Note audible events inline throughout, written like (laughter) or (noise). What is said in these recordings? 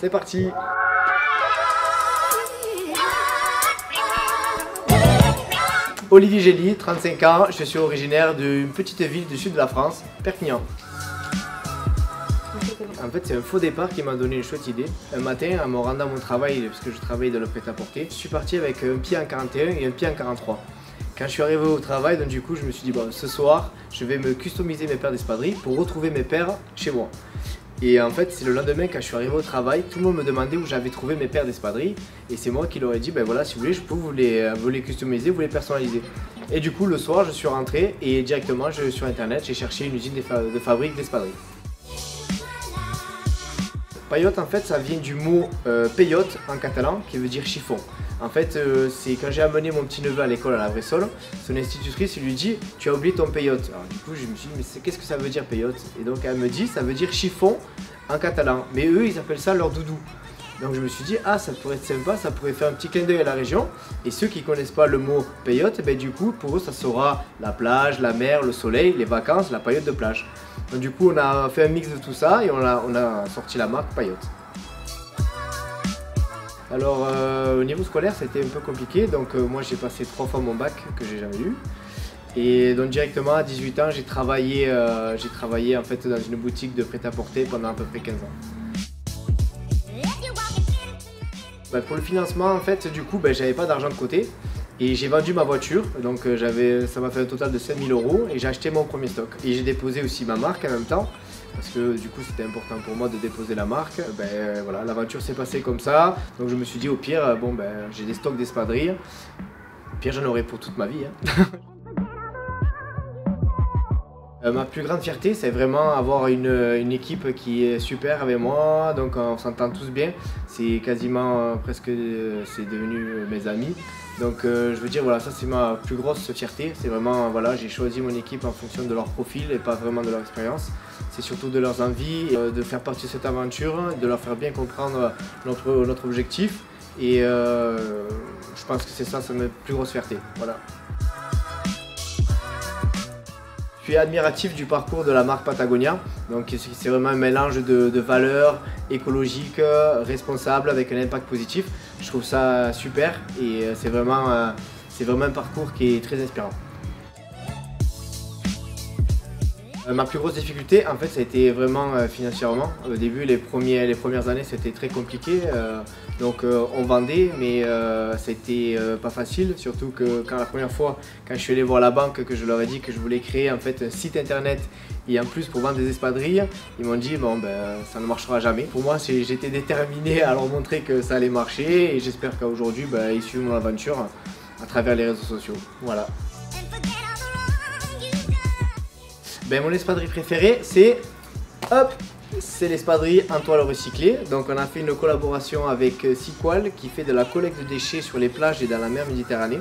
C'est parti Olivier Gély, 35 ans, je suis originaire d'une petite ville du sud de la France, Perpignan. En fait, c'est un faux départ qui m'a donné une chouette idée. Un matin, en me rendant à mon travail, parce que je travaille dans le prêt-à-porter, je suis parti avec un pied en 41 et un pied en 43. Quand je suis arrivé au travail, donc du coup, je me suis dit, ce soir, je vais me customiser mes paires d'espadrilles pour retrouver mes paires chez moi. Et en fait, c'est le lendemain, quand je suis arrivé au travail, tout le monde me demandait où j'avais trouvé mes paires d'espadrilles. Et c'est moi qui leur ai dit, ben voilà, si vous voulez, je peux vous les, euh, customiser, vous les personnaliser. Et du coup, le soir, je suis rentré et directement, sur internet, j'ai cherché une usine de, fa- de fabrique d'espadrilles. Paillote, en fait, ça vient du mot euh, peyote en catalan, qui veut dire chiffon. En fait, euh, c'est quand j'ai amené mon petit neveu à l'école à la Vressol, son institutrice lui dit Tu as oublié ton peyote. Alors, du coup, je me suis dit Mais qu'est-ce que ça veut dire peyote? Et donc, elle me dit Ça veut dire chiffon en catalan. Mais eux, ils appellent ça leur doudou. Donc, je me suis dit Ah, ça pourrait être sympa, ça pourrait faire un petit clin d'œil à la région. Et ceux qui connaissent pas le mot peyote, ben, du coup, pour eux, ça sera la plage, la mer, le soleil, les vacances, la paillote de plage. Donc, du coup, on a fait un mix de tout ça et on a, sorti la marque Paillote. Alors euh, au niveau scolaire c'était un peu compliqué. Donc euh, moi j'ai passé trois fois mon bac que j'ai jamais eu. Et donc directement à 18 ans j'ai travaillé euh, j'ai travaillé en fait dans une boutique de prêt-à-porter pendant à peu près 15 ans. Bah, pour le financement en fait du coup bah, j'avais pas d'argent de côté et j'ai vendu ma voiture donc euh, j'avais ça m'a fait un total de 5000 euros et j'ai acheté mon premier stock et j'ai déposé aussi ma marque en même temps parce que du coup c'était important pour moi de déposer la marque. Ben euh, voilà, l'aventure s'est passée comme ça. Donc je me suis dit au pire, euh, bon ben j'ai des stocks d'espadrilles. Au pire j'en aurai pour toute ma vie. hein. (laughs) Euh, ma plus grande fierté, c'est vraiment avoir une, équipe qui est super avec moi, donc on s'entend tous bien. C'est quasiment euh, presque, euh, c'est devenu mes amis. Donc je veux dire, voilà, ça c'est ma plus grosse fierté. C'est vraiment, voilà, j'ai choisi mon équipe en fonction de leur profil et pas vraiment de leur expérience. C'est surtout de leurs envies, de faire partie de cette aventure, de leur faire bien comprendre notre, objectif. Et je pense que c'est ça, c'est ma plus grosse fierté. Voilà. Je suis admiratif du parcours de la marque Patagonia. Donc c'est vraiment un mélange de, de valeurs écologiques, euh, responsables, avec un impact positif. Je trouve ça super et euh, c'est vraiment, euh, c'est vraiment un parcours qui est très inspirant. Ma plus grosse difficulté, en fait, ça a été vraiment euh, financièrement. Au début, les, premières années, c'était très compliqué. euh, donc, euh, on vendait, mais euh, c'était euh, pas facile. Surtout que quand la première fois, quand je suis allé voir la banque, que je leur ai dit que je voulais créer un site internet et en plus pour vendre des espadrilles, ils m'ont dit bon ben ça ne marchera jamais. Pour moi, j'étais déterminé à leur montrer que ça allait marcher et j'espère qu'aujourd'hui, ben, ils suivent mon aventure à travers les réseaux sociaux. Voilà. Ben, mon espadrille préférée, c'est hop, c'est l'espadrille en toile recyclée. Donc on a fait une collaboration avec euh, Sequal qui fait de la collecte de déchets sur les plages et dans la mer Méditerranée.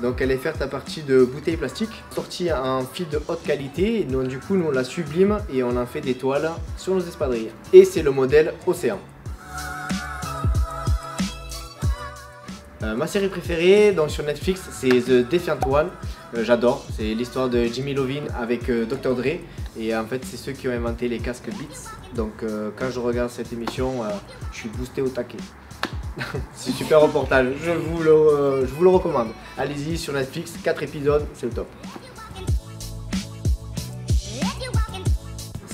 Donc elle est faite à partir de bouteilles plastiques sorties en fil de haute qualité. Donc du coup nous on la sublime et on en fait des toiles sur nos espadrilles. Et c'est le modèle Océan. Euh, ma série préférée donc sur Netflix c'est The Defiant One. Euh, J'adore, c'est l'histoire de Jimmy Lovin avec euh, Dr Dre et en fait c'est ceux qui ont inventé les casques Beats. Donc euh, quand je regarde cette émission, euh, je suis boosté au taquet. (laughs) c'est super reportage, je vous le, euh, je vous le recommande. Allez-y sur Netflix, 4 épisodes, c'est le top.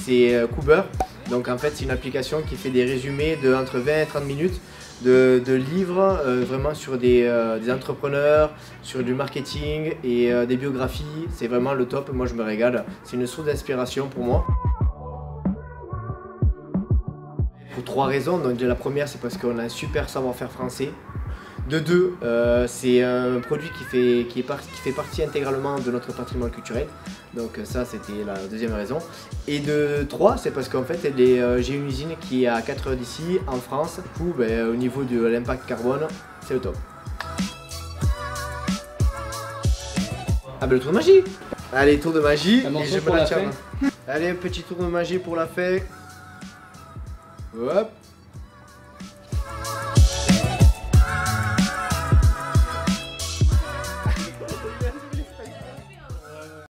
C'est euh, Cooper. Donc en fait c'est une application qui fait des résumés de entre 20 et 30 minutes de, livres euh, vraiment sur des, euh, des entrepreneurs, sur du marketing et euh, des biographies. C'est vraiment le top, moi je me régale. C'est une source d'inspiration pour moi. Pour trois raisons. Donc la première c'est parce qu'on a un super savoir-faire français. De deux, euh, c'est un produit qui fait, qui, est par- qui fait partie intégralement de notre patrimoine culturel. Donc euh, ça, c'était la deuxième raison. Et de trois, c'est parce qu'en fait, euh, j'ai une usine qui est à 4 heures d'ici, en France. Du coup, ben, au niveau de l'impact carbone, c'est le top. Ah ben le tour de magie Allez, tour de magie, et je me la fin Allez, petit tour de magie pour la fête. Hop